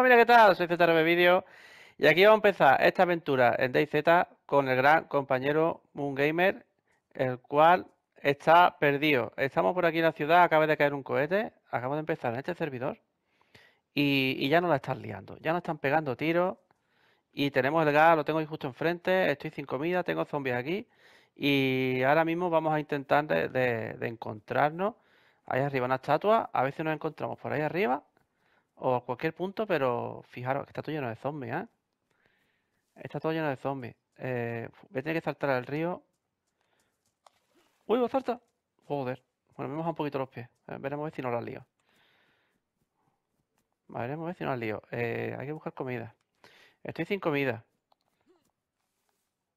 Familia, ¿qué tal? Soy ZRB Video y aquí vamos a empezar esta aventura en DayZ con el gran compañero Moon Gamer, el cual está perdido. Estamos por aquí en la ciudad, acaba de caer un cohete, acabamos de empezar en este servidor y, ya nos la están liando, ya nos están pegando tiros y tenemos el gas, lo tengo ahí justo enfrente, estoy sin comida, tengo zombies aquí y ahora mismo vamos a intentar de, de- de encontrarnos ahí arriba una estatua, a ver si nos encontramos por ahí arriba o a cualquier punto, pero fijaros está todo lleno de zombies, ¿eh? Está todo lleno de zombies. Eh, voy a tener que saltar al río. ¡Uy, va a saltar! Joder. Bueno, me he un poquito los pies. Eh, veremos a ver si no la lío. Veremos a ver si no la lío. Eh, hay que buscar comida. Estoy sin comida.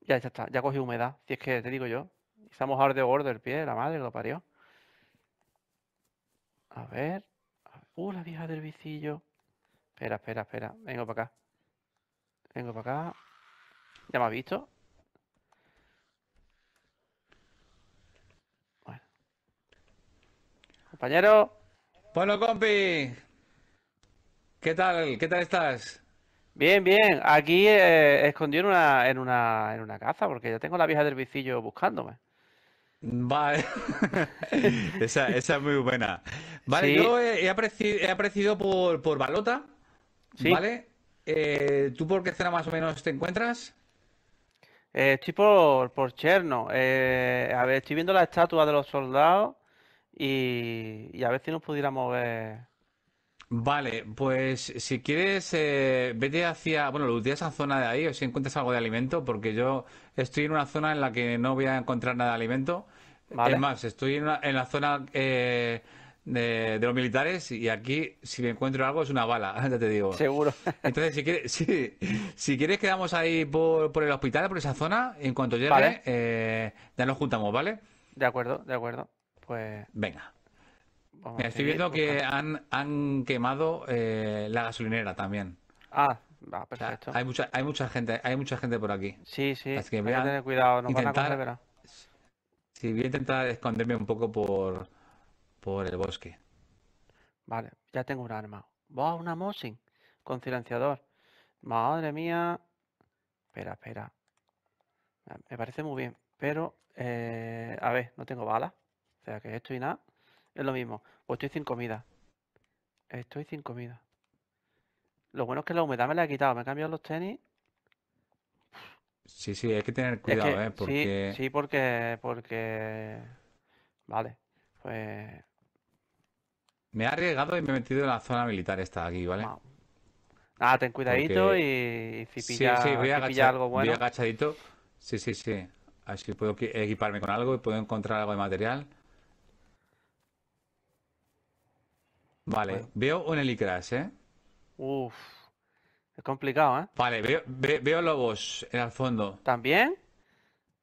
Ya, ya está. Ya cogí humedad. Si es que te digo yo. Ha mojado de gordo el pie, la madre lo parió. A ver. Uh, la vieja del vicillo. Espera, espera, espera. Vengo para acá. Vengo para acá. ¿Ya me has visto? Bueno. Compañero. Bueno, compi, ¿qué tal? ¿Qué tal estás? Bien, bien. Aquí eh, escondido en una, en una, en una caza, porque ya tengo la vieja del vicillo buscándome. Vale, esa, esa es muy buena. Vale, Sí, yo he, he aparecido, he aparecido por, por Balota, sí. ¿vale? Eh, ¿tú por qué zona más o menos te encuentras? Eh, estoy por, por Cherno. Eh, a ver, estoy viendo la estatua de los soldados y, y a ver si nos pudiéramos ver. Vale, pues si quieres, eh, vete hacia, bueno, lo esa zona de ahí, o si encuentras algo de alimento, porque yo estoy en una zona en la que no voy a encontrar nada de alimento. Es ¿Vale? más, estoy en, una- en la zona eh, de, de los militares y aquí, si me encuentro algo, es una bala, ya te digo. Seguro. Entonces, si quieres, si, si quieres, quedamos ahí por, por el hospital, por esa zona, y en cuanto llegue, eh, ya nos juntamos, ¿vale? De acuerdo, de acuerdo. Pues Venga. Vamos Mira, estoy viendo que han, han quemado eh, la gasolinera también. Ah, va, O sea, perfecto. hay mucha, hay mucha gente, hay mucha gente por aquí. Sí, sí, Así que voy a tener cuidado, nos van a coger, intentar, sí, voy a intentar esconderme un poco por, por el bosque. Vale, ya tengo un arma. ¡Wow! Una Mosin con silenciador. Madre mía. Espera, espera. Me me parece muy bien, pero eh, a ver, no tengo balas. O sea que esto y nada es lo mismo. Pues estoy sin comida. Estoy sin comida. Lo bueno es que la humedad me la he quitado. Me he cambiado los tenis. Sí, sí, hay que tener Es cuidado, que ¿eh? sí, Porque sí, porque, porque, vale, pues, me he arriesgado y me he metido en la zona militar esta de aquí, ¿vale? ma- nada, ten cuidadito y, Porque y si sí, sí, pilla, voy si agacha- pilla algo voy bueno, agachadito. Sí, sí, sí. Así puedo equi- equiparme con algo y puedo encontrar algo de material. Vale, veo un helicrash, ¿eh? uff, es complicado, ¿eh? Vale, veo, ve- veo lobos en el fondo. También,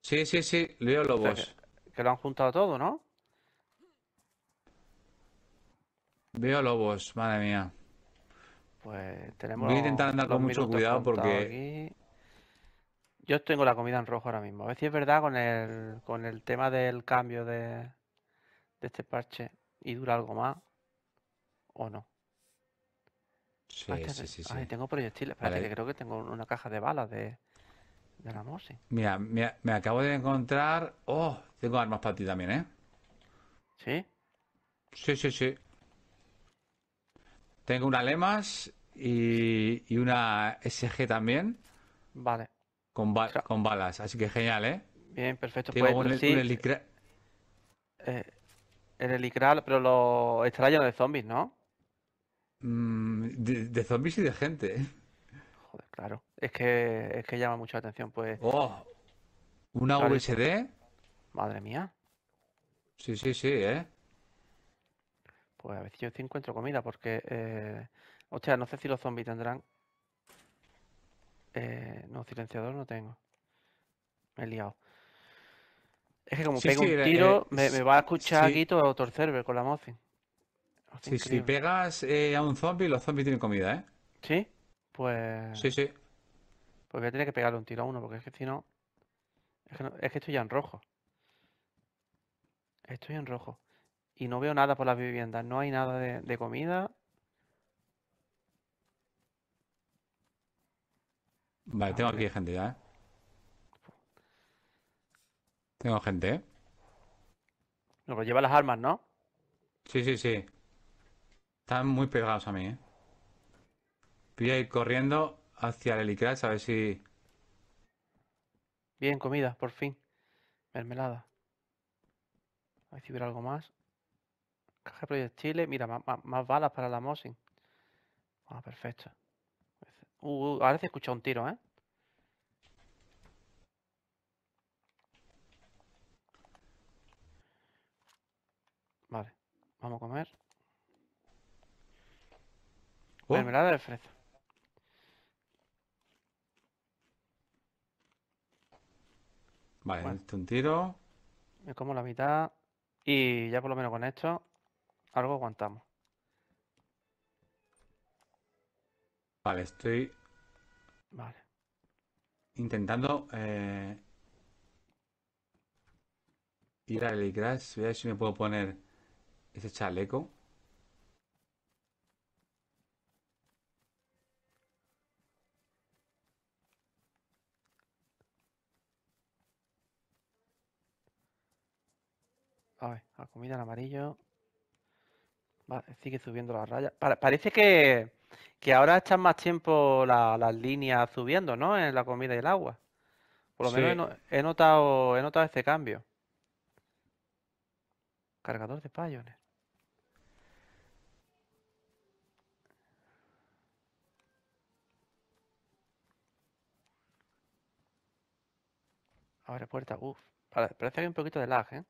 Sí, sí, sí, veo o sea, que, lobos. que lo han juntado todo, ¿no? Veo lobos, madre mía. Pues tenemos Voy a intentar andar con mucho cuidado porque... aquí. Yo tengo la comida en rojo ahora mismo. A ver si es verdad con el, con el tema del cambio de, de este parche y dura algo más o no. Sí, sí, re- sí, Ay, sí. tengo proyectiles. Espérate, que creo que tengo una caja de balas de, de la Mosi. mira, me, me acabo de encontrar... Oh, tengo armas para ti también, ¿eh? ¿Sí? Sí, sí, sí. Tengo una Lemas y, y una SG también Vale. con, ba- Tra- con balas. Así que genial, ¿eh? Bien, perfecto. Tengo Pues un, sí, helicra- eh, el Helicral, pero lo estará lleno de zombies, ¿no? Mm, de, de zombies y de gente. ¿eh? Joder, claro. Es que, es que llama mucho la atención. Pues, Oh, una claro, VSD. madre mía. Sí, sí, sí, ¿eh? Pues a ver si yo sí encuentro comida, porque, eh, hostia, no sé si los zombies tendrán. Eh, no, silenciador no tengo. Me he liado. Es que como Sí, pego sí, un eh, tiro, me, me va a escuchar sí, aquí todo, server con la Mozi. Sí, si pegas eh, a un zombie, los zombies tienen comida, ¿eh? ¿Sí? Pues, Sí, sí. pues voy a tener que pegarle un tiro a uno, porque es que si no, es que, no- es que estoy ya en rojo. Estoy en rojo. Y no veo nada por las viviendas. No hay nada de, de comida. Vale, tengo aquí gente ya, ¿eh? Tengo gente, ¿eh? Nos lo lleva las armas, ¿no? Sí, sí, sí. Están muy pegados a mí, ¿eh? Voy a ir corriendo hacia el Helicrash a ver si... Bien, comida, por fin. Mermelada. A ver si hubiera algo más. Caja de proyectiles. Mira, más, más- balas para la Mosin. Ah, perfecto. Uh, uh, ahora se escucha un tiro, ¿eh? Vale, vamos a comer. Oh, Mermelada de fresa. vale, Bueno, un tiro. me como la mitad. Y ya por lo menos con esto, algo aguantamos. Vale, estoy Vale. intentando eh, ir al Helicrash. Voy a ver si me puedo poner ese chaleco. A ver, la comida en amarillo. Vale, sigue subiendo la raya. Pa- parece que, que ahora están más tiempo la- las líneas subiendo, ¿no? En la comida y el agua. Por lo menos he, notado, he notado ese cambio. Cargador de Pioneer. Abre puerta. Uf. Pare- Parece que hay un poquito de lag, ¿eh?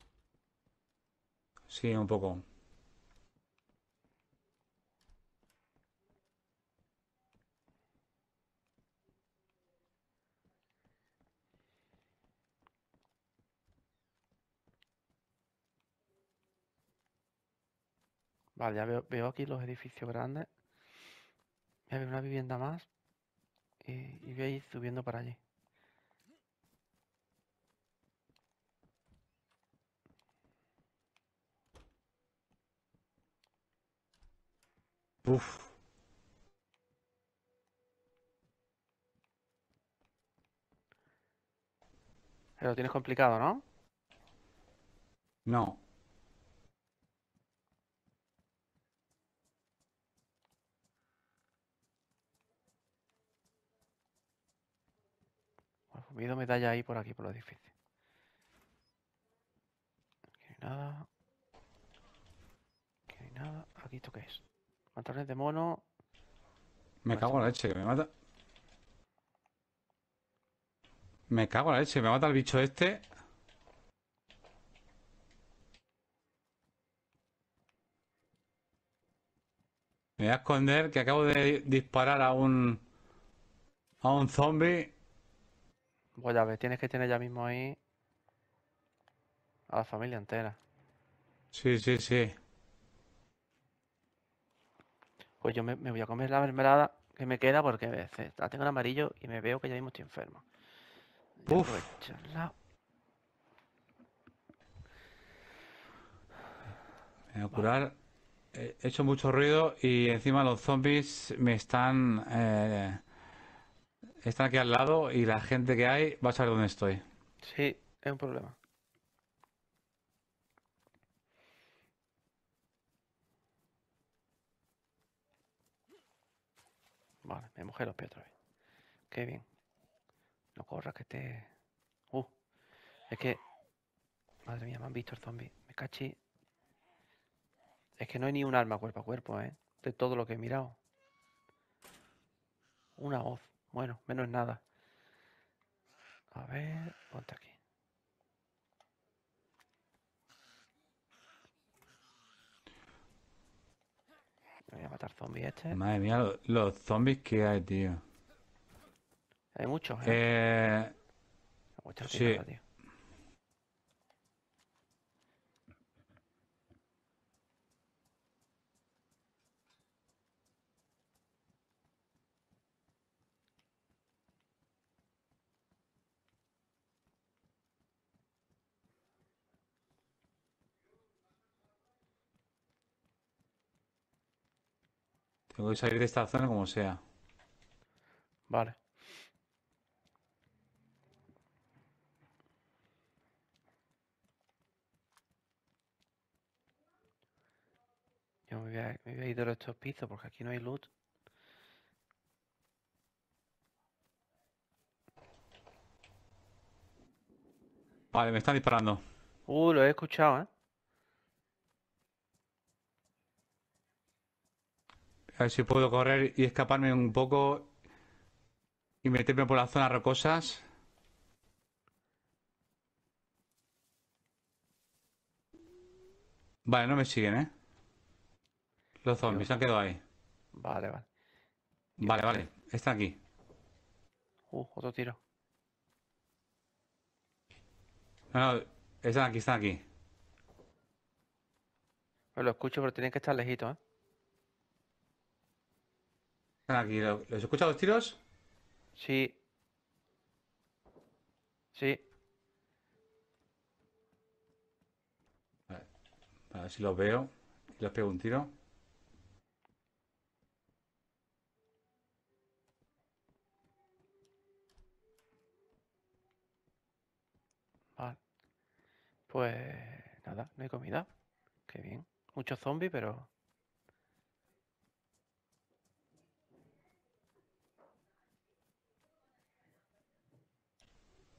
Sí, un poco. Vale, ya veo, veo aquí los edificios grandes. Voy a ver una vivienda más. Y, y voy a ir subiendo para allí. Uf, Pero lo tienes complicado, ¿no? no. Bueno, pues me medalla ahí por aquí, por los edificios. Aquí no hay nada. Aquí no hay nada. Aquí esto qué es. Pantalones de mono. Me cago en la leche, que me mata. Me cago en la leche, me mata el bicho este. Me voy a esconder que acabo de disparar a un a un zombie. Pues ya ves, tienes que tener ya mismo ahí a la familia entera. Sí, sí, sí. Pues yo me, me voy a comer la mermelada que me queda porque a veces la tengo en amarillo y me veo que ya mismo estoy enfermo. Uf, me voy a Vale. curar. He hecho mucho ruido y encima los zombies me están eh, están aquí al lado y la gente que hay va a saber dónde estoy. Sí, es un problema. Vale, me mojé los pies otra vez. Qué bien. No corras que te... Uh, es que... Madre mía, me han visto el zombie. Me cachi. Es que no hay ni un arma cuerpo a cuerpo, ¿eh? De todo lo que he mirado. Una hoz. Bueno, menos nada. A ver, ponte aquí. Voy a matar zombie este. Madre mía, lo- los, zombies que hay, tío. Hay muchos, ¿eh? Eh, Me voy a echar sí, tío. Tengo que salir de esta zona como sea. Vale. Yo me voy a, me voy a ir de estos pisos porque aquí no hay loot. Vale, me están disparando. Uh, lo he escuchado, ¿eh? A ver si puedo correr y escaparme un poco y meterme por las zonas rocosas. Vale, no me siguen, ¿eh? Los zombies se han quedado ahí. Vale, vale. Vale, vale. Están aquí. Uh, otro tiro. No, no, están aquí, están aquí. Pues lo escucho, pero tienen que estar lejitos, ¿eh? Están aquí. ¿Los escuchas los tiros? Sí. Sí. A ver si los veo. Y les pego un tiro. Vale. Pues nada, no hay comida. Qué bien. Muchos zombies, pero...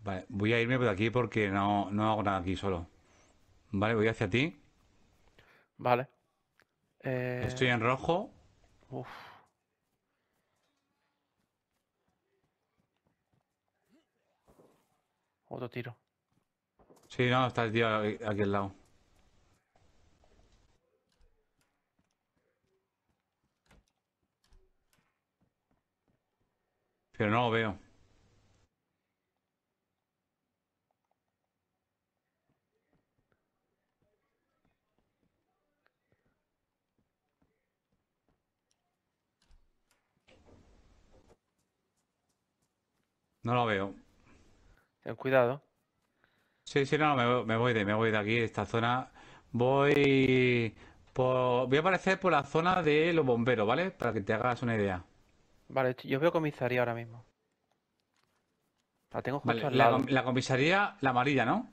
Vale, voy a irme por aquí porque no, no hago nada aquí solo. Vale, voy hacia ti. Vale. Eh, Estoy en rojo. uf. Otro tiro. Sí, no, está el tío aquí aquí al lado. Pero no lo veo. No lo veo. Ten cuidado. Sí, sí, no, me, voy- me voy de, me voy de aquí, de esta zona. Voy por, voy a aparecer por la zona de los bomberos, ¿vale? Para que te hagas una idea. Vale, yo veo comisaría ahora mismo. La tengo justo Vale, al la, lado. la comisaría, la amarilla, ¿no?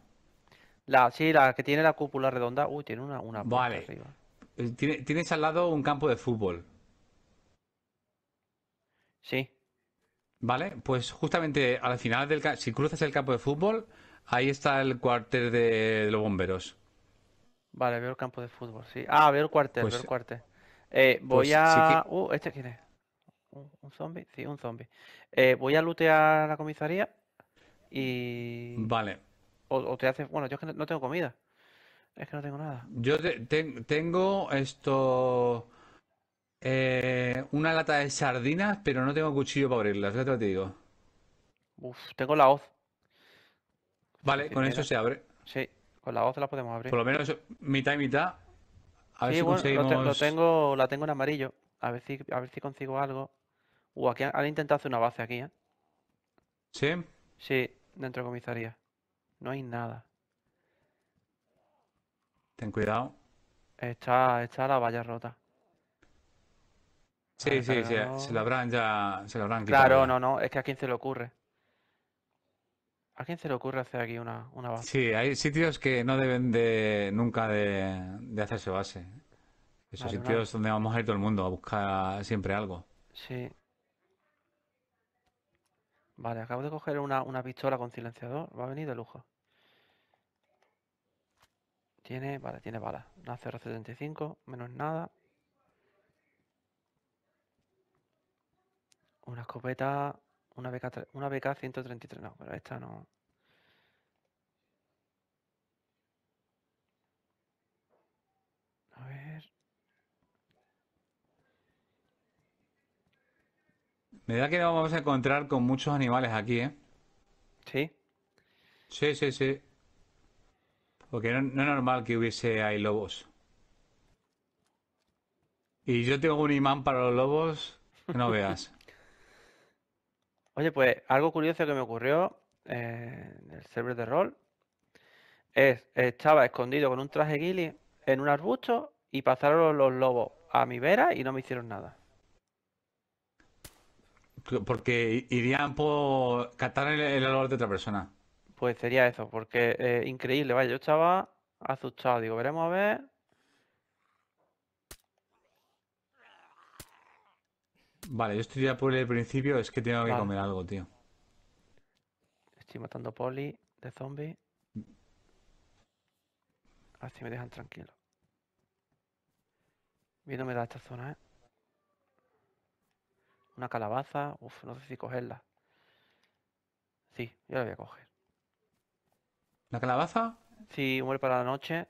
La, sí, la que tiene la cúpula redonda. Uy, tiene una, una Vale. arriba. Eh, tiene- Tienes al lado un campo de fútbol, Sí, ¿vale? Pues justamente al final del, si cruzas el campo de fútbol, ahí está el cuartel de, de los bomberos. vale, veo el campo de fútbol, sí. Ah, veo el cuartel, veo Pues- el cuartel. Eh, voy pues sí a... Uh, ¿este quién es? ¿Un, un zombie? Sí, un zombie. Eh, voy a lootear la comisaría y... Vale. O, o te hace... Bueno, yo es que no, tengo comida. Es que no tengo nada. Yo te- ten- tengo esto, eh, una lata de sardinas, pero no tengo cuchillo para abrirlas, fíjate lo que te digo. Uf, tengo la hoz. Vale, Sí, con eso se abre. Sí, con la hoz la podemos abrir. Por lo menos mitad y mitad. A ver Sí, si bueno, lo, te- lo conseguimos. tengo, la tengo en amarillo. A ver si, a ver si consigo algo. Uh, aquí han, han intentado hacer una base aquí, ¿eh? ¿Sí? Sí, dentro de comisaría. No hay nada. Ten cuidado. Está, está la valla rota. Sí, sí, sí, cargador. se lo habrán ya, se lo habrán quitado Claro, no, no, es que a quién se le ocurre. ¿A quién se le ocurre hacer aquí una, una base? Sí, hay sitios que no deben de nunca de, de hacerse base. Esos Vale, sitios donde vamos a ir todo el mundo a buscar siempre algo. Sí. Vale, acabo de coger una, una pistola con silenciador. Va a venir de lujo. Tiene, vale, tiene balas. Una 0.75, menos nada. Una escopeta, una BK, una BK 133, no, pero esta no. A ver, Me da que nos vamos a encontrar con muchos animales aquí, ¿eh? sí, Sí, sí, sí. Porque no, no es normal que hubiese ahí lobos. Y yo tengo un imán para los lobos no veas. Oye, pues algo curioso que me ocurrió eh, en el server de rol es, estaba escondido con un traje ghillie en un arbusto y pasaron los lobos a mi vera y no me hicieron nada. Porque irían por catar el, el olor de otra persona. Pues sería eso, porque eh, increíble, vaya, yo estaba asustado, digo, veremos a ver. Vale, yo estoy ya por el principio, es que tengo que Vale. comer algo, tío. Estoy matando poli de zombie. Así me dejan tranquilo. Bien no me da esta zona, ¿eh? Una calabaza. Uf, no sé si cogerla. Sí, yo la voy a coger. ¿La calabaza? Sí, muere para la noche.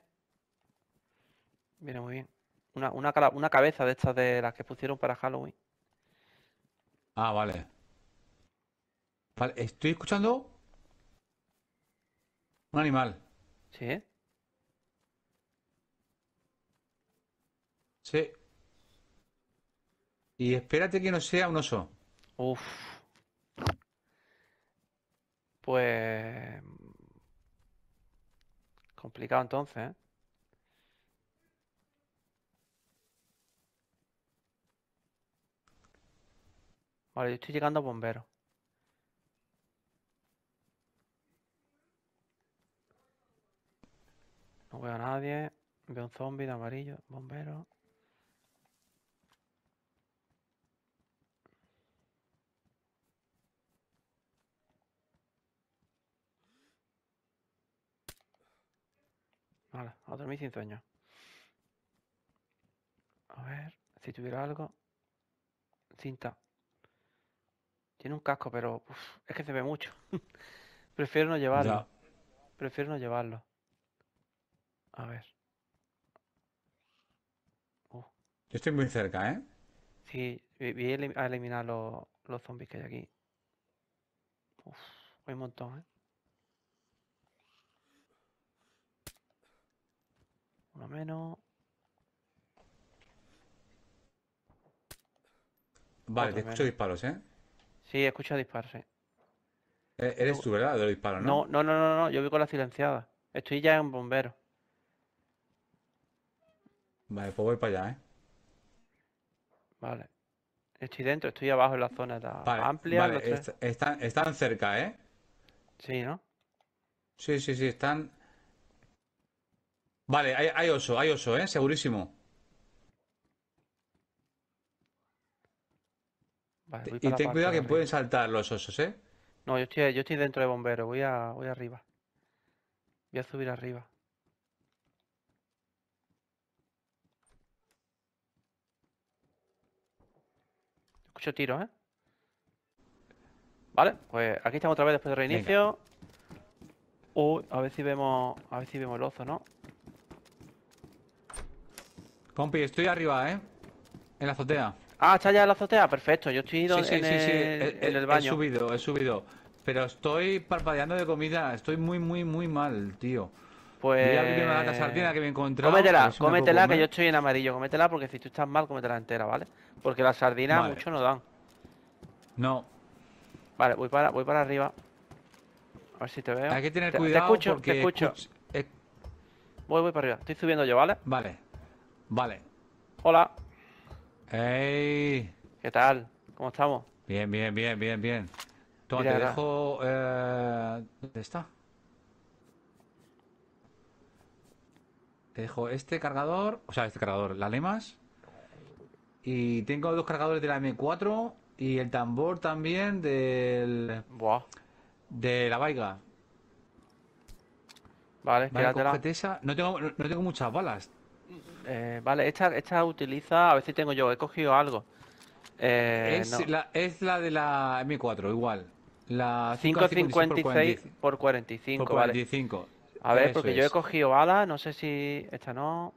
Viene muy bien. Una, una, cala- una cabeza de estas de las que pusieron para Halloween. Ah, vale. Vale, estoy escuchando un animal. ¿Sí? Sí. Y espérate que no sea un oso. Uf. Pues... Complicado entonces, ¿eh? Vale, yo estoy llegando a bomberos. No veo a nadie. Veo un zombie de amarillo. Bombero. Vale, a dormir sin sueño. A ver, si tuviera algo. Cinta. Tiene un casco, pero uf, es que se ve mucho. Prefiero no llevarlo. Ya. Prefiero no llevarlo. A ver. Uh, Yo estoy muy cerca, ¿eh? sí, voy a elim- a eliminar los, los zombies que hay aquí. Uf, hay un montón, ¿eh? Uno menos. Vale, Otro te escucho menos. disparos, ¿eh? Sí, escucho disparos, sí. Eh, Eres tú, ¿verdad? De los disparos, ¿no? No, no, no, no, no, yo voy con la silenciada. Estoy ya en bombero. Vale, pues voy para allá, ¿eh? Vale. Estoy dentro, estoy abajo en la zona da- Vale, amplia. vale, est- están, están cerca, ¿eh? Sí, ¿no? Sí, sí, sí, están. Vale, hay, hay oso, hay oso, ¿eh? Segurísimo. Vale, Y ten cuidado de que arriba. pueden saltar los osos, ¿eh? No, yo estoy, yo estoy dentro de bombero, voy a, voy arriba. Voy a subir arriba. Escucho tiros, ¿eh? Vale, pues aquí estamos otra vez después Venga. reinicio. Uy, a ver si vemos, a ver si vemos el oso, ¿no? Compi, estoy arriba, ¿eh? En la azotea. Ah, está ya en la azotea, perfecto. Yo estoy Sí, sí, en sí, sí. el, He, en he- el he baño. subido, he subido. Pero estoy parpadeando de comida. Estoy muy, muy, muy mal, tío. Voy a abrir una lata sardina que me he Pues encontrado. cómetela, si cómetela, que yo estoy en amarillo. Cómetela porque si tú estás mal, cómetela entera, ¿vale? Porque las sardinas Vale. mucho no dan. No, Vale, voy para, voy para arriba. A ver si te veo. hay que tener Te- te cuidado escucho, te escucho. escuch- eh, Voy, voy para arriba. Estoy subiendo yo, ¿vale? Vale, vale. Hola, ¡Ey! ¿qué tal? ¿Cómo estamos? Bien, bien, bien, bien, bien. Toma, Mira, te dejo. eh, ¿Dónde está? Te dejo este cargador, o sea, este cargador, las lemas. Y tengo dos cargadores de la M4 y el tambor también del, Buah. de la Vaiga. Vale, Vale, quédatela. esa. No tengo, no tengo muchas balas. Eh, vale, esta, esta utiliza. A ver si tengo yo. He cogido algo. Eh, es, no. la, es la de la M4, igual. La 5.56 5.56 por 45, por vale. 45. A ver, Eso porque yo he cogido balas, no sé si esta no.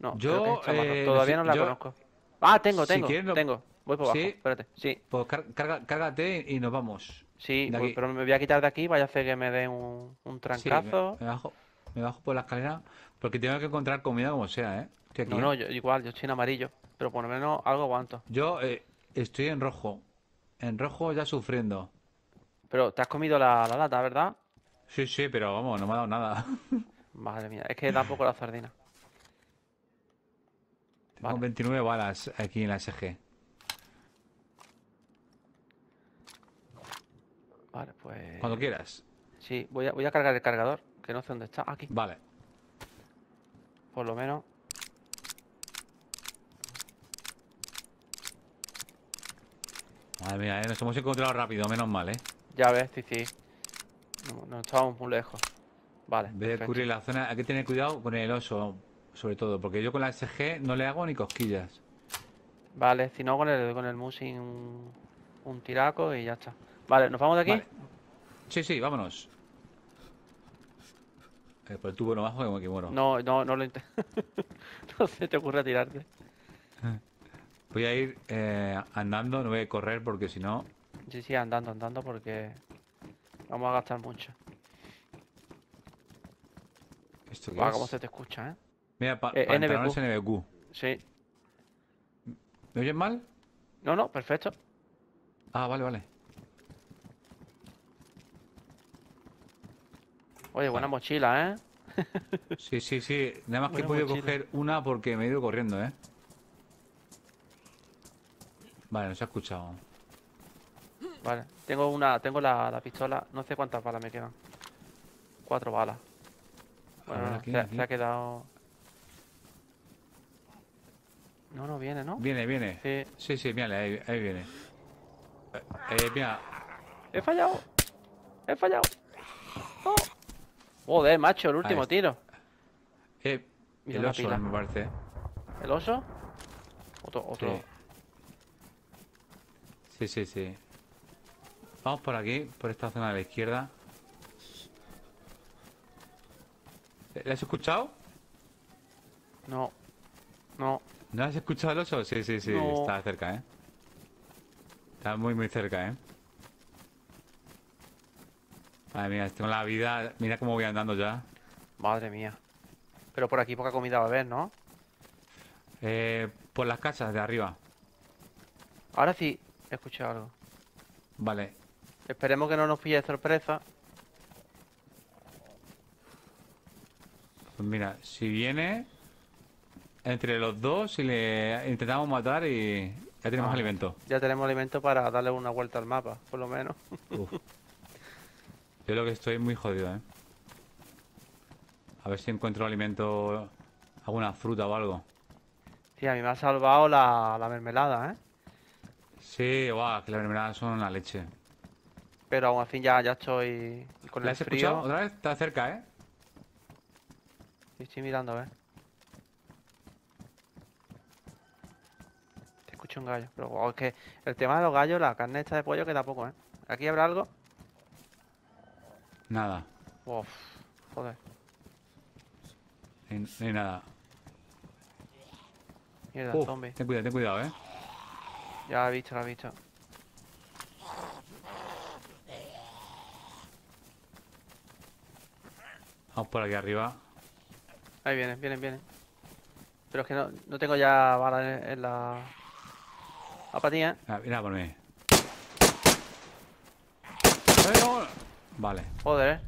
No, creo que Yo, esta eh, Todavía no la yo- conozco. Ah, tengo, si tengo, lo- tengo. Voy por abajo, ¿Sí? espérate. Sí, Pues carga- cárgate y nos vamos. sí, voy- aquí. pero me voy a quitar de aquí, vaya a hacer que me den un, un Sí, me, trancazo. me bajo, me bajo por la escalera porque tengo que encontrar comida como sea, ¿eh? Estoy aquí, No, no, yo, igual, yo estoy en amarillo, pero por lo menos algo aguanto. Yo eh, estoy en rojo. En rojo ya sufriendo. Pero te has comido la, la lata, ¿verdad? Sí, sí, pero vamos, no me ha dado nada. Madre mía, es que da poco la sardina. Tengo Vale. 29 balas aquí en la SG. Vale, pues. Cuando quieras. Sí, voy a, voy a cargar el cargador, que no sé dónde está. Aquí, Vale. Por lo menos. Madre mía, eh, nos hemos encontrado rápido, menos mal, ¿eh? Ya ves, sí, sí. No, no estábamos muy lejos. Vale. En vez de cubrir la zona, hay que tener cuidado con el oso, sobre todo, porque yo con la SG no le hago ni cosquillas. Vale, si no con el, con el musing un, un tiraco y ya está. Vale, ¿nos vamos de aquí? Vale. Sí, sí, vámonos. Eh, por el tubo no bajo que muero. No, no, no lo int- No se te ocurre tirarte. Voy a ir eh, andando, no voy a correr porque si no... Sí, sí, andando, andando porque vamos a gastar mucho. ¿Esto qué Guau, es? cómo se te escucha, ¿eh? Mira, pa- Eh, pantalones NBQ. NBQ. Sí. ¿Me oyes mal? No, no, perfecto. Ah, vale, vale. Oye, buena mochila, ¿eh? Sí, sí, sí. Nada más que he podido mochila. coger una porque me he ido corriendo, ¿eh? Vale, no se ha escuchado. Vale. Tengo una, tengo la, la pistola. No sé cuántas balas me quedan. Cuatro balas. Bueno, ver, aquí, se, aquí. se ha quedado. No, no viene, ¿no? Viene, viene. Sí. Sí, sí, mírale, ahí, ahí viene. Eh, eh, mira, He fallado. He fallado. Joder, macho, el último tiro. eh, el oso, pila. me parece. ¿El oso? Otro, otro. Sí. Sí, sí, sí. Vamos por aquí, por esta zona de la izquierda. ¿Le has escuchado? No. No. ¿No has escuchado el oso? Sí, sí, sí, No. está cerca, ¿eh? Está muy, muy cerca, ¿eh? Madre mía, tengo la vida... Mira cómo voy andando ya. Madre mía. Pero por aquí poca comida va a haber, ¿no? Eh, por las casas de arriba. Ahora sí, he escuchado algo. Vale. Esperemos que no nos pille de sorpresa. Pues mira, si viene... Entre los dos, si le intentamos matar y ya tenemos Ah. alimento. Ya tenemos alimento para darle una vuelta al mapa, por lo menos. Uf. Yo lo que estoy muy jodido, ¿eh? A ver si encuentro alimento, alguna fruta o algo. Sí, a mí me ha salvado la, la mermelada, ¿eh? Sí, guau, que las mermeladas son la leche. Pero aún así ya, ya estoy con ¿La el has escuchado? frío. Otra vez está cerca, ¿eh? Estoy mirando, a ver. Te escucho un gallo. Pero guau, es que el tema de los gallos, la carne esta de pollo queda poco, ¿eh? ¿Aquí habrá algo? Nada, Uf, joder. no hay, nada. Mierda, zombie. ten cuidado, ten cuidado, ¿eh? Ya la he visto, la he visto. Vamos por aquí arriba. Ahí vienen, vienen, vienen. Pero es que no, no tengo ya balas en, en la apatía. Ah, Mira por mí. ¡Eh, no! Vale, Joder, eh.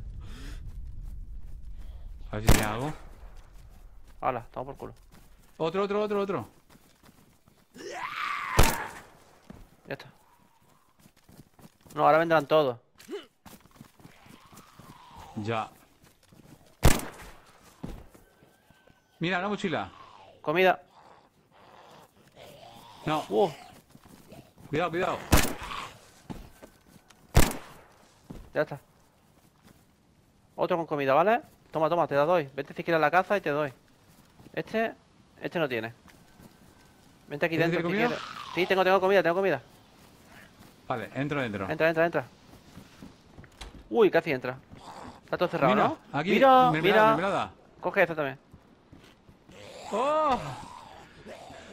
a ver si tiene algo. Hala, estamos por culo. Otro, otro, otro, otro. Ya está. No, ahora vendrán todos. Ya. Mira, una mochila. Comida. No, Uh, cuidado, cuidado. ya está. Otro con comida, ¿vale? Toma, toma, te la doy. Vete si quieres a la caza y te doy. Este, este no tiene. Vente aquí ¿Este dentro si comida? quieres. Sí, tengo, tengo comida, tengo comida. Vale, entro dentro. Entra, entra, entra. Uy, casi entra. Está todo cerrado, Mira, ¿no? aquí, mira, mermelada, mira. mermelada. Coge esta también. ¡Oh!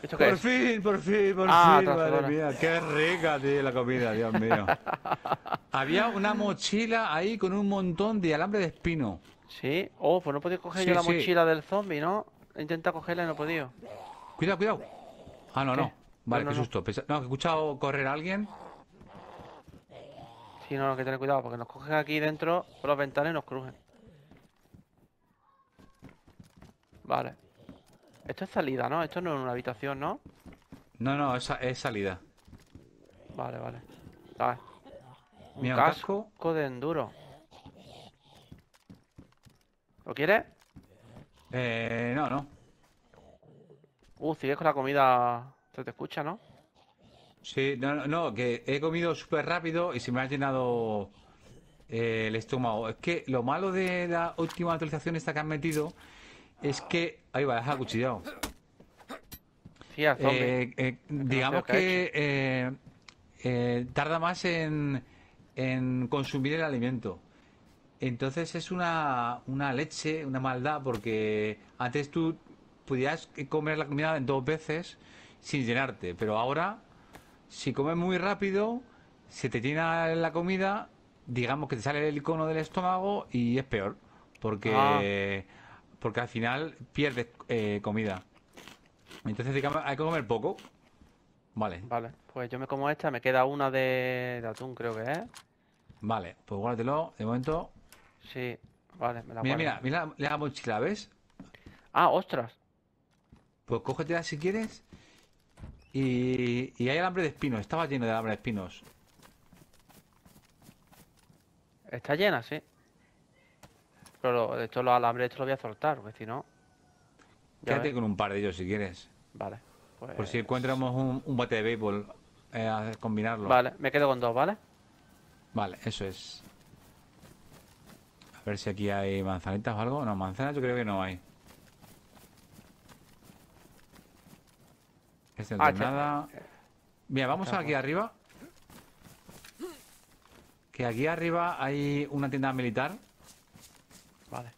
¿Esto qué Por es? fin, por fin, por Ah, fin, madre mía, qué rica, tío, la comida, Dios mío. Había una mochila ahí con un montón de alambre de espino. Sí. Oh, pues no podido coger Sí, yo la sí. mochila del zombie, ¿no? He intentado cogerla y no he podido. Cuidado, cuidado. Ah, no, ¿Qué? no. Vale, No, no, qué susto. No, he escuchado correr a alguien. Sí, no, no, hay que tener cuidado porque nos cogen aquí dentro por las ventanas y nos crujen. Vale. Esto es salida, ¿no? Esto no es una habitación, ¿no? No, no, esa es salida. Vale, vale. Vale. Un Mira, casco. casco de enduro. ¿Lo quieres? Eh, no, no. Uh, sigues con la comida. Se te escucha, ¿no? Sí, no, no, no, que he comido súper rápido y se me ha llenado eh, el estómago. Es que lo malo de la última actualización esta que han metido es que... Ahí va, deja cuchillado. Sí, al. Eh, eh, digamos que eh, eh, tarda más en, en consumir el alimento. Entonces es una, una leche, una maldad, porque antes tú podías comer la comida dos veces sin llenarte, pero ahora, si comes muy rápido, se te llena la comida, digamos que te sale el icono del estómago y es peor, porque, porque al final pierdes eh, comida. Entonces, digamos, hay que comer poco. Vale, Vale, pues yo me como esta, me queda una de, de atún, creo que es. vale, pues guárdatelo, de momento. Sí, vale, me la Mira, guardo. mira, mira la mochila, ¿ves? Ah, ostras. Pues cógetela si quieres. Y, y hay alambre de espinos, estaba lleno de alambre de espinos. Está llena, sí. Pero esto los alambres, esto lo voy a soltar, porque si no. Quédate ves. con un par de ellos si quieres. Vale. Pues... Por si encontramos un, un bate de béisbol, eh, a combinarlo. Vale, me quedo con dos, ¿vale? Vale, eso es. A ver si aquí hay manzanitas o algo. No, manzanas yo creo que no hay. Este no Ah, tiene che- nada. Mira, vamos está aquí arriba. Que aquí arriba hay una tienda militar. Vale.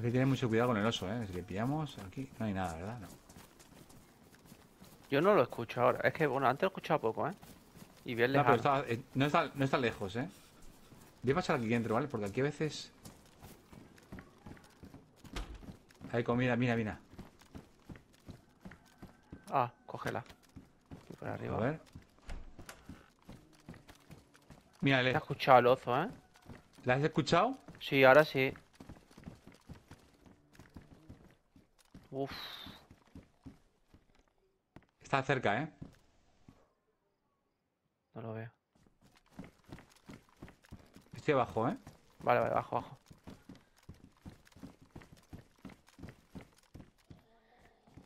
Hay que tener mucho cuidado con el oso, ¿eh? Si le pillamos aquí, no hay nada, ¿verdad? No. Yo no lo escucho ahora. Es que, bueno, antes lo he escuchado poco, ¿eh? Y bien No, pero lejano. está, eh, no, está, no está lejos, ¿eh? Voy a pasar aquí dentro, ¿vale? Porque aquí a veces... Hay comida, mira, mira. Ah, cógela. Aquí por A arriba. ver. Mira, He ¿le, escuchado el oso, ¿eh? ¿la has escuchado? Sí, ahora sí. Uf, Está cerca, ¿eh? no lo veo. Estoy abajo, ¿eh? Vale, vale, bajo, bajo.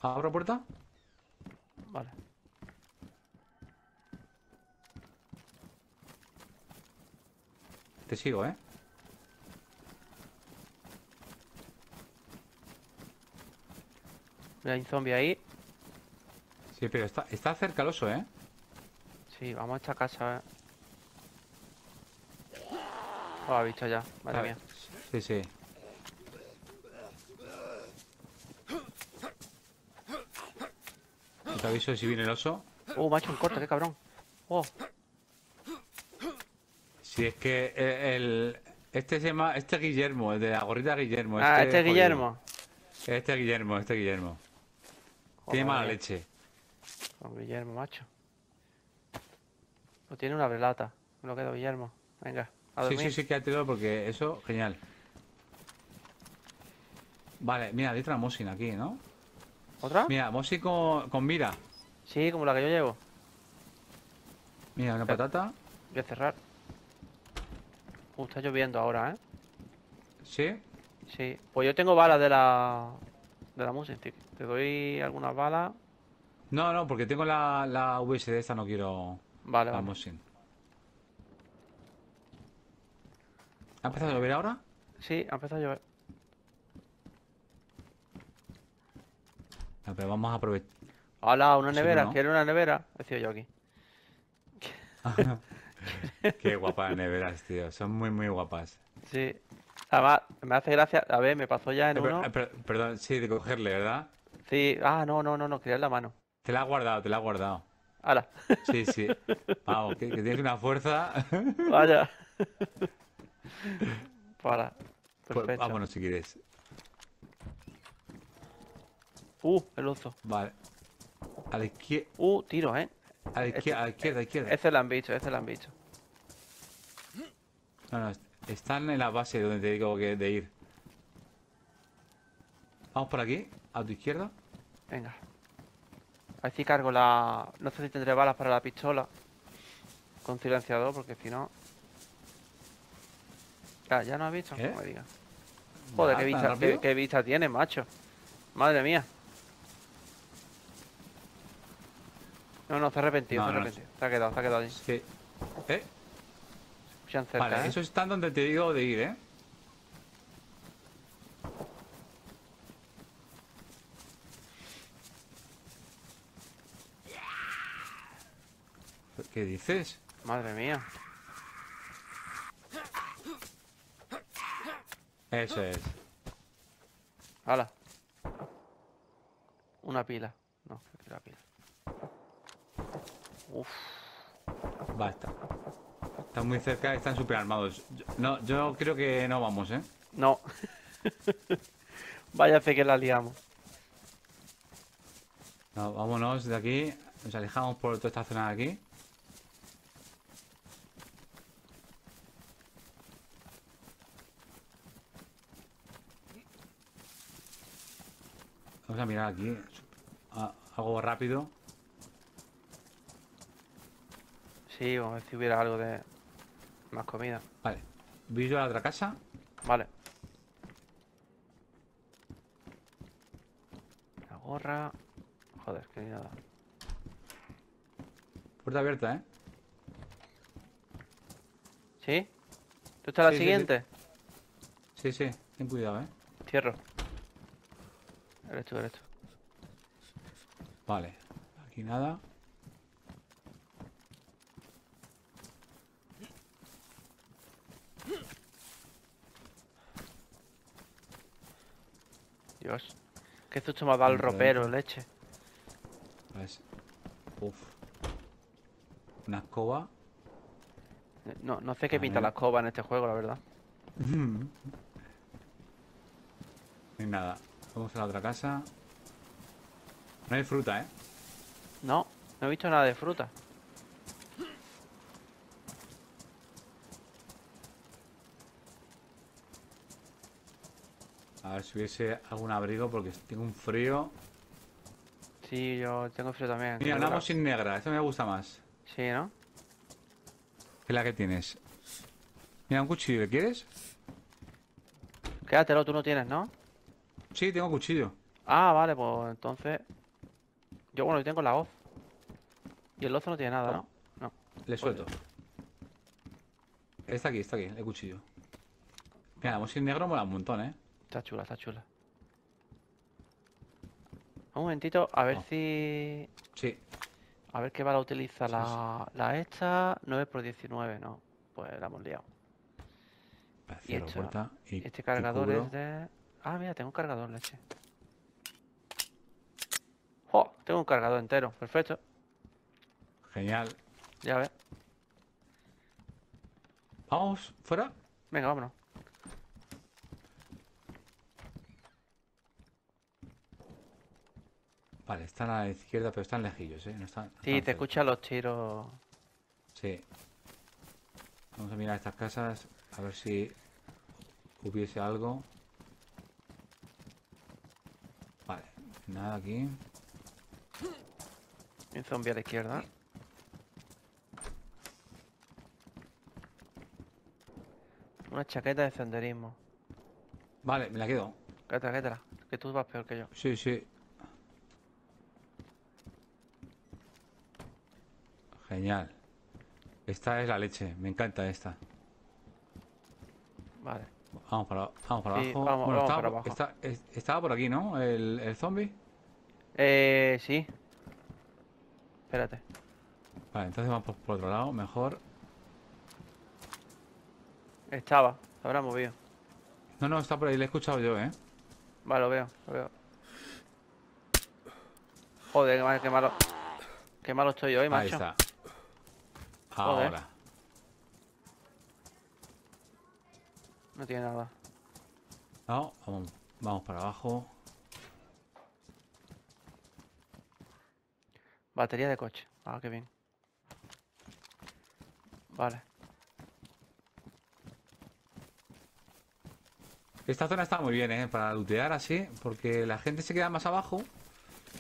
¿Abro puerta? Vale. Te sigo, ¿eh? Mira, hay un zombie ahí. Sí, pero está, está cerca el oso, ¿eh? Sí, vamos a esta casa, ¿eh? Lo ha visto ya, madre mía. Sí, sí. Te aviso si viene el oso. Uh, me ha hecho un corte, qué cabrón. Oh, Si es que eh, el, este se llama, este es Guillermo, el de la gorrita Guillermo. ah, este es jodido. Guillermo. Este es Guillermo, este es Guillermo. Tiene mala Joder, leche. Con Guillermo, macho. No tiene una velata. Me lo quedo, Guillermo. Venga, a Sí, sí, sí, quédatelo porque eso, genial. Vale, mira, hay otra Mosin aquí, ¿no? ¿Otra? Mira, Mosin con, con mira. Sí, como la que yo llevo. Mira, una patata. Voy a cerrar. Uh, está lloviendo ahora, ¿eh? Sí. Sí. Pues yo tengo balas de la... De la Stick. Te doy algunas balas. No, no, porque tengo la, la VSD esta, no quiero Vale, la vale. Mosin. ¿Ha empezado a llover ahora? Sí, ha empezado a llover. No, pero vamos a aprovechar. Hola, una nevera. ¿no? ¿Quieres una nevera? Decía yo aquí. Qué guapas neveras, tío. Son muy, muy guapas. Sí. Además, me hace gracia. A ver, me pasó ya en Eh, uno. eh, per- perdón, sí, de cogerle, ¿verdad? Sí. Ah, no, no, no, no. Quería en la mano. Te la has guardado, te la has guardado. Hala. Sí, sí. Vamos, que, que tienes una fuerza. Vaya. Para. Pues Perfecto. vámonos si quieres. Uh, el oso. Vale. A la izquierda, Uh, tiro, ¿eh? a la izquierda, a la izquierda, a la izquierda. Ese lo han visto, ese lo han visto. No, no, están en la base donde te digo que de ir. Vamos por aquí, a tu izquierda. Venga. A ver si cargo la... No sé si tendré balas para la pistola. Con silenciador, porque si no... Ya, ya no has visto, no me digas. Joder, qué ¿tan vista, qué, qué vista tiene, macho. Madre mía. No, no, se ha arrepentido, No, se ha no, arrepentido. Se ha quedado, se ha quedado ahí. Que... ¿Eh? Cerca, Vale, ¿eh? eso está donde te digo de ir, ¿eh? ¿Qué dices? Madre mía. Eso es. Hala. Una pila. No, la pila. Uf. Basta. Están muy cerca, están super armados. Yo- no, yo creo que no vamos, ¿eh? No. Vaya fe que la liamos. No, vámonos de aquí. Nos alejamos por toda esta zona de aquí. Vamos a mirar aquí. algo rápido. Sí, vamos a ver si hubiera algo de más comida. Vale. ¿Veis yo a la otra casa? Vale. La gorra. Joder, que nada. Puerta abierta, ¿eh? ¿Sí? ¿Tú estás la Sí, sí, sí. siguiente? Sí, sí. Ten cuidado, ¿eh? Cierro. Eres tú, eres tú. Vale. Aquí nada. Dios. Qué susto me ha dado el ropero, leche. Pues, uf. Una escoba. No, no sé qué A pinta ver. la escoba en este juego, la verdad. Hay nada. Vamos a la otra casa. No hay fruta, ¿eh? No, no he visto nada de fruta. A ver si hubiese algún abrigo porque tengo un frío. Sí, yo tengo frío también. Mira, que- sin negra. Esto me gusta más Sí, ¿no? que la que tienes. Mira, un cuchillo. ¿Quieres? Quédatelo, tú no tienes, ¿no? Sí, tengo cuchillo. Ah, vale, pues entonces... Yo, bueno, yo tengo la hoz. Y el ozo no tiene nada, ¿no? No. Le suelto. Está aquí, está aquí, el cuchillo. Mira, la sin negro mola un montón, ¿eh? Está chula, está chula. Un momentito, a ver Oh. si... Sí. A ver qué bala utiliza Sí, la, la esta. 9 por 19, no. Pues la hemos liado. Y puerta y, Este cargador es de... Ah, mira, tengo un cargador, leche. ¡Oh! Tengo un cargador entero. Perfecto. Genial. Ya ves. Vamos, fuera. Venga, vámonos. Vale, está a la izquierda, pero están lejillos, ¿eh? No están, no Sí, están te escuchan los tiros. Sí. Vamos a mirar estas casas, a ver si hubiese algo. Vale, nada aquí. Un zombie a la izquierda. Una chaqueta de senderismo. Vale, me la quedo. Quédatela, quédatela. Que tú vas peor que yo. Sí, sí. Genial. Esta es la leche, me encanta esta. Vale. Vamos para, vamos para Sí, abajo. vamos- Bueno, vamos estaba, para abajo. está- es- estaba por aquí, ¿no? El, el zombie. Eh, sí. Espérate. Vale, entonces vamos por, otro lado, mejor. Estaba. Se habrá movido. No, no, está por ahí, lo he escuchado yo, ¿eh? Vale, lo veo, lo veo. Joder, qué mal- qué malo. Qué malo estoy hoy, Ahí macho. está. Joder. Ahora. No tiene nada. No, vamos, vamos para abajo. Batería de coche. Ah, qué bien. Vale. Esta zona está muy bien, ¿eh? Para lootear así, porque la gente se queda más abajo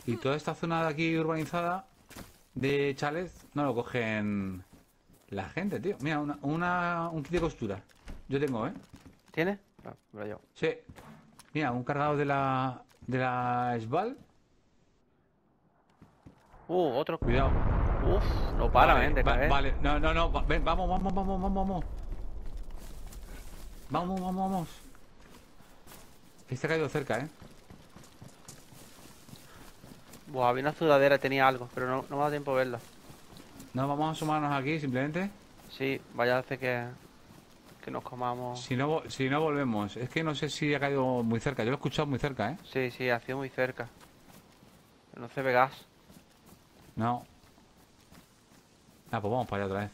y toda esta zona de aquí urbanizada de chalets no lo cogen la gente, tío. Mira, una, una- un kit de costura. yo tengo, ¿eh? ¿Tienes? No, me lo llevo. Sí. Mira, un cargador de la de la Sval. Uh, otro. Cuidado. Uf, no para, vale. De va- caer. vale, no, no, no, ven, vamos, vamos, vamos, vamos, vamos. Vamos, vamos, vamos. Este ha caído cerca, ¿eh? Buah, había una sudadera tenía algo, pero no, no me da tiempo a verla. No, vamos a asomarnos aquí simplemente. Sí, vaya hace que, que nos comamos. Si no, si no volvemos. Es que no sé si ha caído muy cerca. Yo lo he escuchado muy cerca, ¿eh? Sí, sí, ha sido muy cerca. No se ve gas. No. Ah, pues vamos para allá otra vez.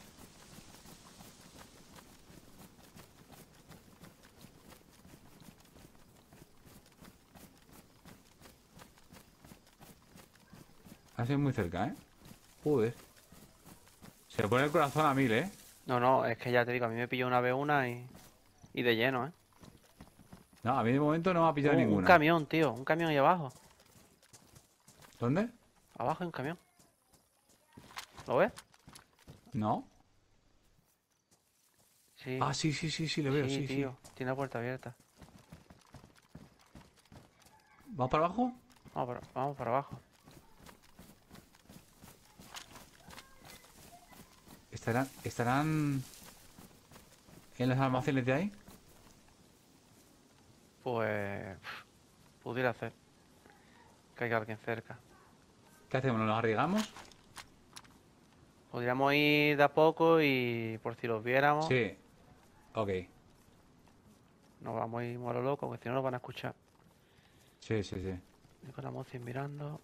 Ha sido muy cerca, ¿eh? Joder. Se pone el corazón a mil, ¿eh? No, no, es que ya te digo, a mí me pilló una B1 y, y de lleno, ¿eh? No, a mí de momento no me ha pillado Uh, un ninguna. camión, tío, un camión ahí abajo. ¿Dónde? Abajo hay un camión. ¿Lo ves? No. Sí. Ah, sí, sí, sí, sí, lo veo, sí, sí. tío, tiene la puerta abierta. ¿Vamos para abajo? Vamos para, vamos para abajo. ¿Estarán, estarán en los almacenes de ahí? Pues... Pudiera ser. Que haya alguien cerca. ¿Qué hacemos? ¿Nos arriesgamos? Podríamos ir de a poco y por si los viéramos, Sí. Ok. nos vamos a ir muy a lo loco, porque si no nos van a escuchar. Sí, sí, sí. Y con la moza mirando.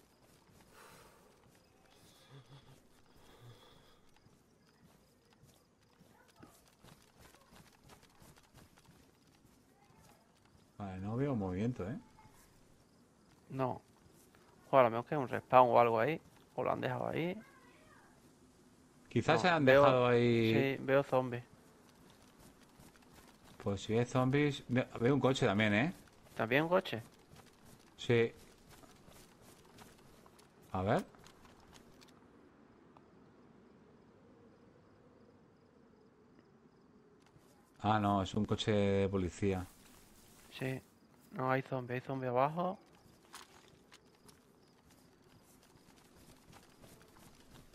Vale, no veo movimiento, ¿eh? No. O a lo mejor que es un respawn o algo ahí. O lo han dejado ahí. Quizás No, se han veo- dejado ahí... Sí, veo zombies. Pues si hay zombies... ve- Veo un coche también, ¿eh? ¿También un coche? Sí. A ver. Ah, no, es un coche de policía. Sí. No, hay zombies, hay zombies abajo.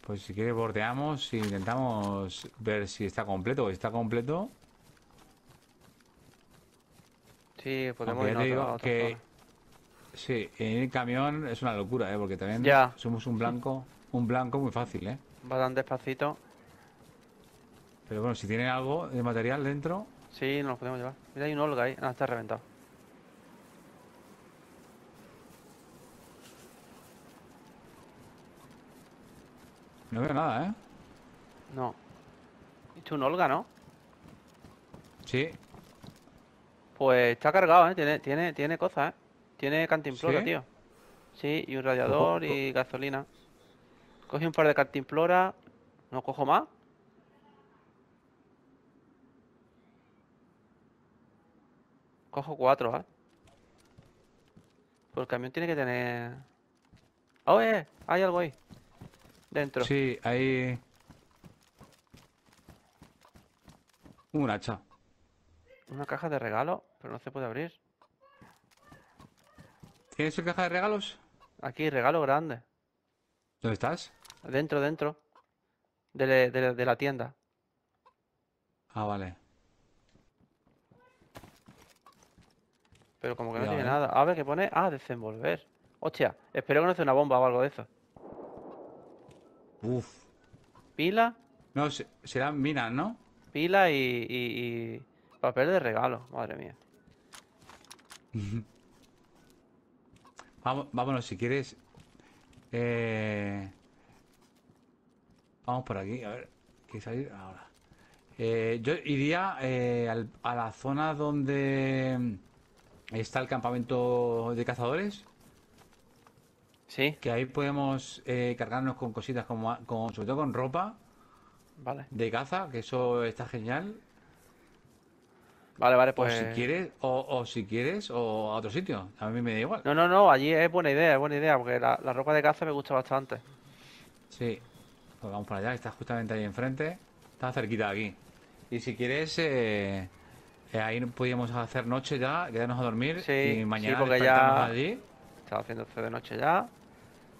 Pues si quiere bordeamos e intentamos ver si está completo. Si está completo, Sí, podemos ir digo otra que... Sí, en el camión es una locura, ¿eh? Porque también Ya. somos un blanco, un blanco muy fácil, ¿eh? Va tan despacito. Pero bueno, si tiene algo de material dentro, Sí, nos lo podemos llevar. Mira, hay un Olga ahí. Ah, está reventado. No veo nada, ¿eh? No. Esto es un Olga, ¿no? Sí, Pues está cargado, ¿eh? Tiene, tiene, tiene cosas, ¿eh? Tiene cantimplora, ¿Sí? tío. Sí, y un radiador y gasolina. Cogí un par de cantimplora. ¿No cojo más? Cojo cuatro, ¿eh? Pues el camión tiene que tener... ¡Oye! Hay algo ahí. Dentro. sí, hay... Un hacha. Una caja de regalo, pero no se puede abrir. ¿Tienes tu caja de regalos? Aquí, regalo grande. ¿Dónde estás? Dentro, dentro. De, le- de la- de la tienda. Ah, vale. Pero como que no tiene nada. A ver, ¿qué pone? Ah, desenvolver. Hostia, espero que no sea una bomba o algo de eso. Uf. Pila, No, se- serán minas, ¿no? pila y, y- y papel de regalo. Madre mía. Vamos, vámonos, si quieres. Eh, Vamos por aquí, a ver. ¿Qué salir ahora? Eh, yo iría eh, al- a la zona donde está el campamento de cazadores, Sí, que ahí podemos eh, cargarnos con cositas como, con, sobre todo con ropa vale. de caza, que eso está genial. Vale, vale, O pues. si quieres, o, o si quieres, o a otro sitio. A mí me da igual. No, no, no, allí es buena idea, es buena idea, porque la, la ropa de caza me gusta bastante. Sí, pues vamos para allá, está justamente ahí enfrente. Está cerquita de aquí. Y si quieres, eh, Eh, ahí podíamos hacer noche ya, quedarnos a dormir Sí, y sí, mañana porque despertarnos ya- allí. Está haciéndose de noche ya.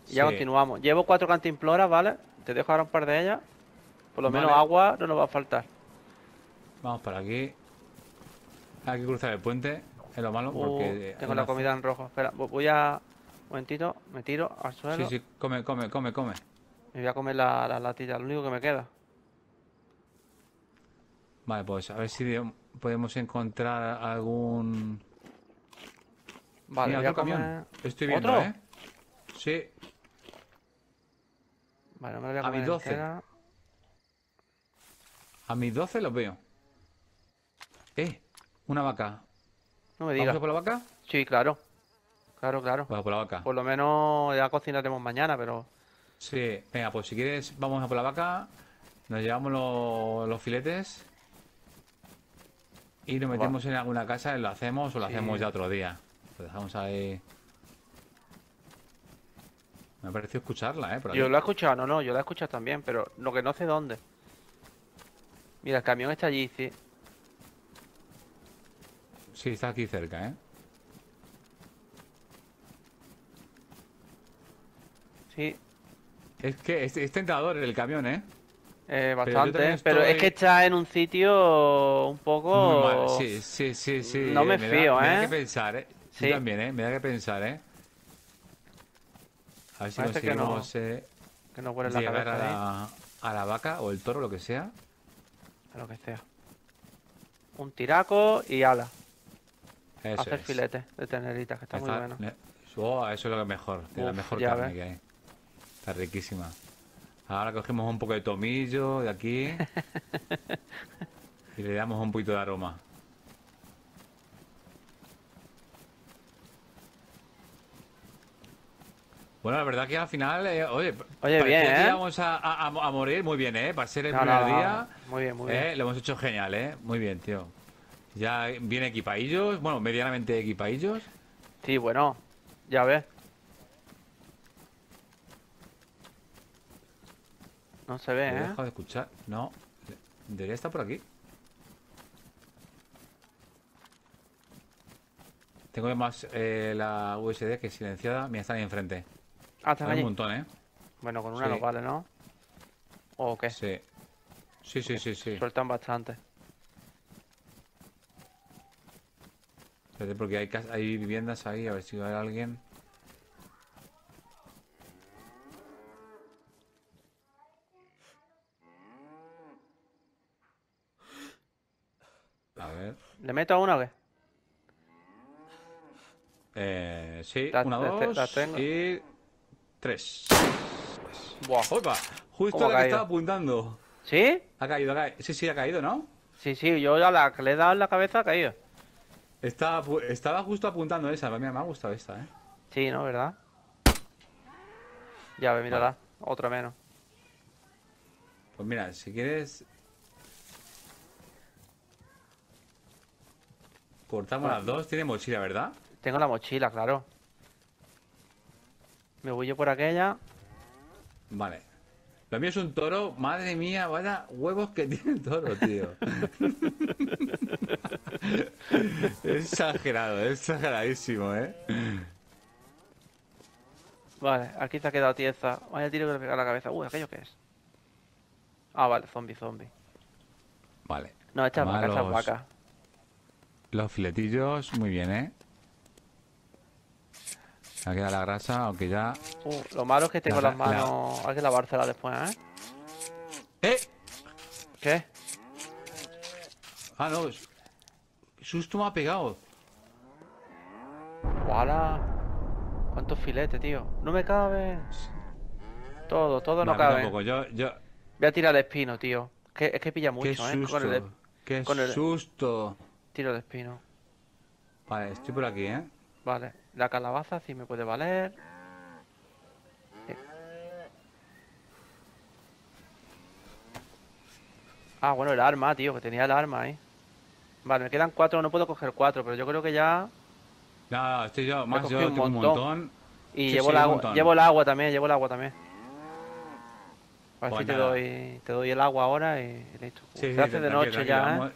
Ya Sí. continuamos. Llevo cuatro cantimploras, ¿vale? Te dejo ahora un par de ellas. Por lo menos agua no nos va a faltar. Vamos para aquí. Hay que cruzar el puente, es lo malo, Uh, porque... tengo la comida en rojo. Espera, vo- voy a... Un momentito, me tiro al suelo. Sí, sí, come, come, come, come. Me voy a comer la, la latilla, lo único que me queda. Vale, pues a ver si de- podemos encontrar algún... Vale, Mira, voy a otro camión. Estoy viendo, ¿Otro? ¿eh? Sí, Vale, me lo voy a mis 12. entera. a mis 12 los veo. Eh, una vaca. No me ¿Vamos digas. a por la vaca? Sí, claro. Claro, claro. Vamos a por la vaca. Por lo menos ya cocinaremos mañana, pero... Sí, venga, pues si quieres, vamos a por la vaca, nos llevamos lo- los filetes y nos Va. metemos en alguna casa y lo hacemos o lo Sí. hacemos ya otro día. Lo dejamos ahí. Me ha parecido escucharla, ¿eh? Por. Yo lo he escuchado, no, no, yo lo he escuchado también, pero lo que no sé dónde. Mira, el camión está allí, sí. Sí, está aquí cerca, ¿eh? Sí, Es que es, es tentador el camión, ¿eh? eh, bastante. también Pero es que está en un sitio un poco... Muy mal. Sí, sí, sí, sí. No me da- fío, Me da ¿eh? que pensar, ¿eh? Yo Sí. también, ¿eh? Me da que pensar, ¿eh? A ver si Parece que no. eh, Que no huele la llegar cabeza a la, a la vaca o el toro, lo que sea. a lo que sea. Un tiraco y ala. Eso hacer es. filete de teneritas, que está muy bueno. Oh, eso es lo que mejor, de la Uf, mejor ya carne ves. que hay. Está riquísima. Ahora cogemos un poco de tomillo de aquí y le damos un poquito de aroma. Bueno, la verdad que al final, eh, oye, Oye, bien, que ¿eh? íbamos a, a- a morir muy bien, ¿eh? Para ser el No, primer no, no, día, Muy bien, muy eh, bien. lo hemos hecho genial, ¿eh? Muy bien, tío. Ya viene equipadillos, bueno, medianamente equipadillos. Sí, bueno, ya ves. No se ve, he ¿eh? dejado de escuchar. No, debería estar por aquí. Tengo más eh, la USD que silenciada. Mira, están ahí enfrente. Están Hay un montón, ¿eh? Bueno, con una Sí. nos vale, ¿no? ¿O qué? Sí. Sí, sí, sí, sí. Sueltan bastante. Espérate, porque hay, hay viviendas ahí, a ver si hay alguien. A ver. ¿Le meto a una o qué? Eh, sí, una, dos tengo. y tres. Buah. ¡Opa! Justo ¿Cómo la que estaba apuntando. ¿Sí? Ha caído, ha caído. Sí, sí, ha caído, ¿no? Sí, sí, yo a la que le he dado en la cabeza ha caído. Estaba, estaba justo apuntando esa. Mira, me ha gustado esta, ¿eh? Sí, ¿no? ¿Verdad? Ya ve, mírala. Otra menos. Pues mira, si quieres... Cortamos las dos. Tiene mochila, ¿verdad? Tengo la mochila, claro. Me voy yo por aquella. Vale. Lo mío es un toro. Madre mía, vaya huevos que tiene el toro, tío. es exagerado, es exageradísimo, ¿eh? Vale, aquí se ha quedado tiesa. Vaya tiro que le pega a la cabeza. Uy, ¿aquello qué es? Ah, vale, zombie, zombie. Vale. No, esta vaca, esta los- vaca. Los filetillos, muy bien, ¿eh? Me queda la grasa, aunque ya... Uh, lo malo es que tengo La- las la- manos. Hay que lavárselas después, ¿eh? ¡Eh! ¿Qué? Ah, no. Susto me ha pegado. ¡Wala! ¿Cuántos filetes, tío? No me cabe. Todo, todo no mí cabe. Yo, yo... Voy a tirar el espino, tío. Que, es que pilla Qué mucho, ¿eh? Con el Qué con el- susto. tiro de espino. Vale, estoy por aquí, ¿eh? Vale. La calabaza sí me puede valer. Ah, bueno, el arma, tío, que tenía el arma ahí. Vale, me quedan cuatro, no puedo coger cuatro, pero yo creo que ya. No, estoy yo, más yo un tengo un montón. montón. Y Sí, llevo sí, el agua, montón. llevo el agua también, llevo el agua también. A ver Pues si te nada. doy, te doy el agua ahora y, listo. Se hace de noche ya, ¿eh?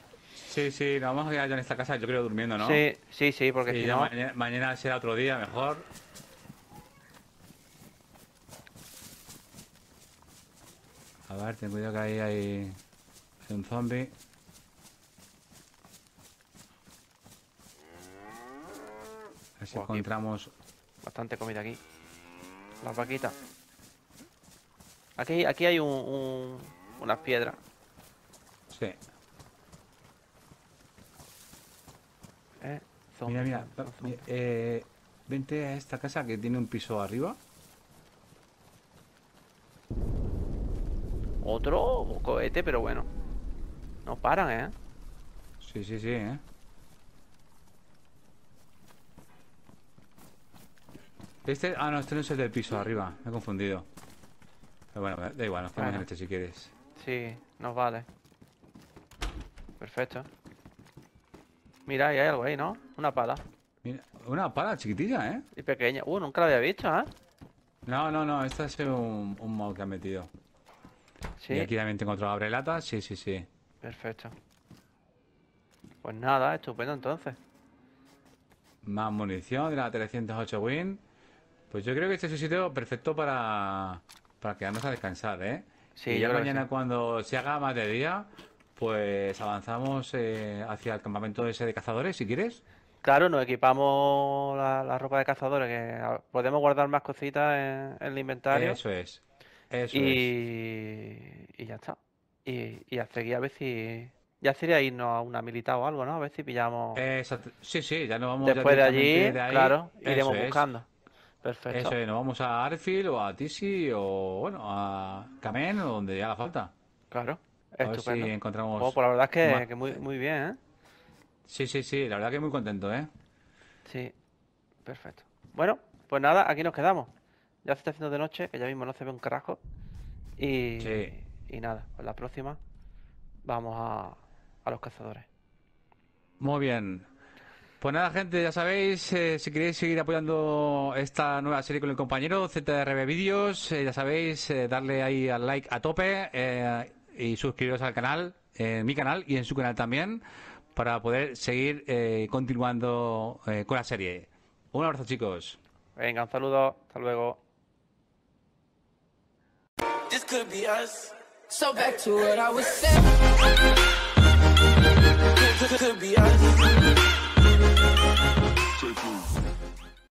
Sí, sí, nos vamos a quedar ya en esta casa, yo creo, durmiendo, ¿no? Sí, sí, sí, porque Y si no... mañana, mañana será otro día mejor. A ver, ten cuidado que ahí hay, hay un zombie. A ver si encontramos. Bastante comida aquí. Las vaquitas. Aquí, aquí hay un, un- unas piedras. Sí. ¿Eh? Mira, mira. eh, vente a esta casa que tiene un piso arriba. Otro cohete, pero bueno. No paran, ¿eh? Sí, sí, sí, ¿eh? Este, ah, no, este no es el del piso arriba, me he confundido. Pero bueno, da igual, nos quedamos en este si quieres. Sí, nos vale. Perfecto. Mira, ahí hay algo ahí, ¿no? Una pala. Mira, una pala chiquitilla, ¿eh? Y pequeña. Uh, nunca la había visto, ¿eh? No, no, no, este es un, un mod que han metido. Sí. Y aquí también tengo otro abrelatas, sí, sí, sí. Perfecto. Pues nada, estupendo entonces. Más munición de la 308 Win. Pues yo creo que este es un sitio perfecto para, para quedarnos a descansar, ¿eh? Sí, y ya mañana sí. cuando se haga más de día, pues avanzamos eh, hacia el campamento ese de cazadores, si quieres. Claro, nos equipamos la, la ropa de cazadores, que podemos guardar más cositas en, en el inventario. Eso es. Eso es. y, y ya está. Y, y a seguir a ver si... Ya sería irnos a una militar o algo, ¿no? A ver si pillamos... Exacto. Sí, sí, ya nos vamos ya Después de allí, de ahí. claro, Eso iremos es. buscando. Perfecto. Eso es, nos vamos a Arfield o a Tisi o bueno, a Kamen o donde haga falta. Claro, A ver si encontramos. Oh, pues la verdad es que, más- que muy, muy bien, ¿eh? Sí, sí, sí, la verdad que muy contento, ¿eh? Sí, perfecto. Bueno, pues nada, aquí nos quedamos. Ya se está haciendo de noche, que ya mismo no se ve un carajo. Y, Sí. y nada, pues la próxima vamos a, a los cazadores. Muy bien. Pues nada, gente, ya sabéis, eh, si queréis seguir apoyando esta nueva serie con el compañero ZRB Vídeos, eh, ya sabéis, eh, darle ahí al like a tope y suscribiros al canal, en mi canal y en su canal también, para poder seguir eh, continuando eh, con la serie. Un abrazo, chicos. Venga, un saludo. Hasta luego.